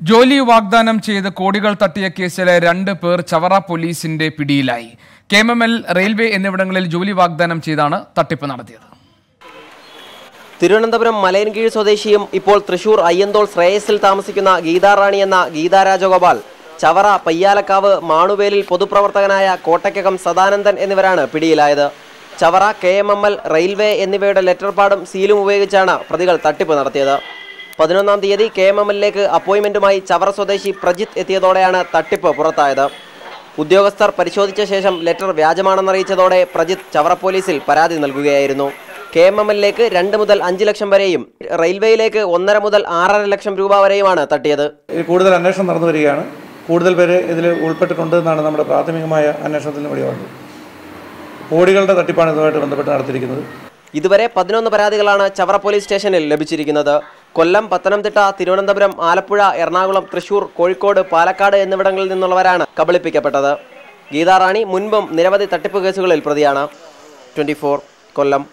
ജോലി വാഗ്ദാനം ചെയ്ത് കോടികൾ തട്ടിയ കേസിലെ രണ്ട് പേർ ചവറ പോലീസിന്റെ പിടിയിലായി. കെ എം എൽ റെയിൽവേ എന്നിവിടങ്ങളിൽ ജോലി വാഗ്ദാനം ചെയ്താണ് തട്ടിപ്പ് നടത്തിയത്. തിരുവനന്തപുരം മലയൻകീഴ് സ്വദേശിയും ഇപ്പോൾ തൃശൂർ അയ്യന്തോൾ ശ്രേയസിൽ താമസിക്കുന്ന ഗീതാറാണി എന്ന ഗീതാ രാജഗോപാൽ ചവറ പയ്യാലക്കാവ് മാണുവേലിൽ പൊതുപ്രവർത്തകനായ കോട്ടയ്ക്കകം സദാനന്ദൻ എന്നിവരാണ് പിടിയിലായത്. ചവറ കെ റെയിൽവേ എന്നിവയുടെ ലെറ്റർ പാടും സീലും ഉപയോഗിച്ചാണ് പ്രതികൾ തട്ടിപ്പ് നടത്തിയത്. പതിനൊന്നാം തീയതി കെ എം എം എല്ലിലേക്ക് അപ്പോയിന്റ്മെന്റുമായി ചവറ സ്വദേശി പ്രജിത്ത് എത്തിയതോടെയാണ് തട്ടിപ്പ് പുറത്തായത്. ഉദ്യോഗസ്ഥർ പരിശോധിച്ച ശേഷം ലെറ്റർ വ്യാജമാണെന്നറിയിച്ചതോടെ പ്രജിത്ത് ചവറ പോലീസിൽ പരാതി നൽകുകയായിരുന്നു. കെ എം എം എല്ലിലേക്ക് രണ്ട് മുതൽ അഞ്ച് ലക്ഷം വരെയും റെയിൽവേയിലേക്ക് ഒന്നര മുതൽ ആറര ലക്ഷം രൂപ വരെയുമാണ് തട്ടിയത്. കൂടുതൽ അന്വേഷണം നടന്നു വരികയാണ്. കൂടുതൽ പേര് ഇതിൽ ഉൾപ്പെട്ടിട്ടുണ്ട് എന്നാണ് നമ്മുടെ പ്രാഥമികമായ അന്വേഷണത്തിന് വെളിവാകുന്നത് കോടികളുടെ തട്ടിപ്പാണ് ഇതുമായിട്ട് ബന്ധപ്പെട്ട് നടത്തിയിരിക്കുന്നത്. ഇതുവരെ പതിനൊന്ന് പരാതികളാണ് ചവറ പോലീസ് സ്റ്റേഷനിൽ ലഭിച്ചിരിക്കുന്നത്. കൊല്ലം പത്തനംതിട്ട തിരുവനന്തപുരം ആലപ്പുഴ എറണാകുളം തൃശൂർ കോഴിക്കോട് പാലക്കാട് എന്നിവിടങ്ങളിൽ നിന്നുള്ളവരാണ് കബളിപ്പിക്കപ്പെട്ടത്. ഗീതാറാണി മുൻപും നിരവധി തട്ടിപ്പ് കേസുകളിൽ പ്രതിയാണ്. ട്വന്റി കൊല്ലം.